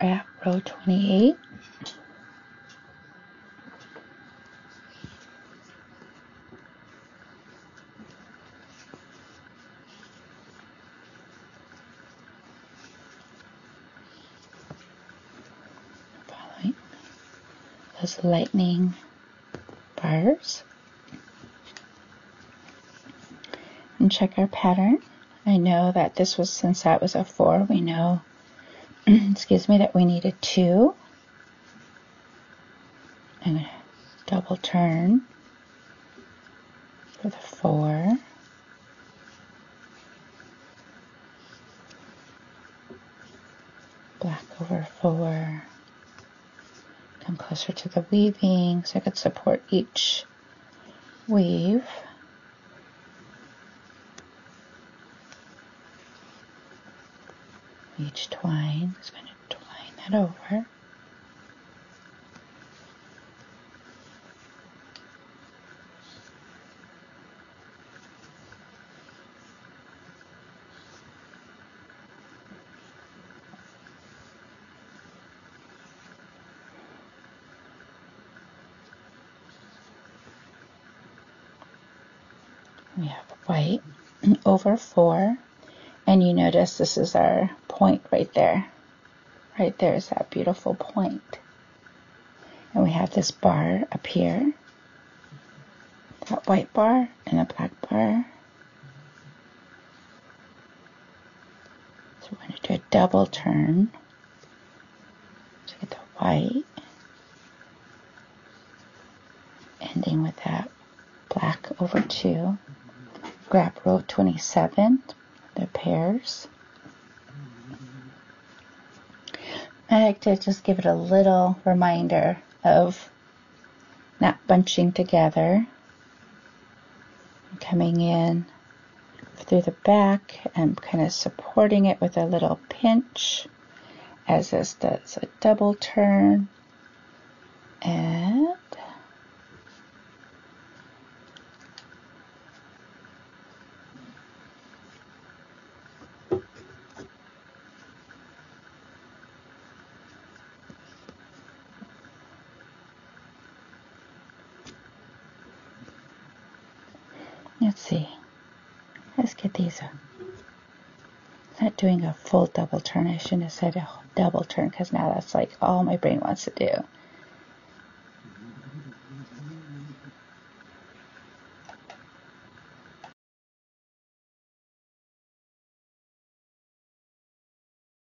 at row 28. Following those lightning bars. And check our pattern. I know that this was, since that was a four, we know, excuse me, that we needed two. And a double turn for the four. Black over four. Come closer to the weaving so I could support each weave. Each twine is going to twine that over. We have white over four and you notice this is our point right there. Right there is that beautiful point. And we have this bar up here. That white bar and a black bar. So we're going to do a double turn to get the white. Ending with that black over two. Grab row 27 pairs. I like to just give it a little reminder of not bunching together, coming in through the back and kind of supporting it with a little pinch as this does a double turn and Let's see. Let's get these. Not doing a full double turn. I shouldn't have said a double turn because now that's like all my brain wants to do.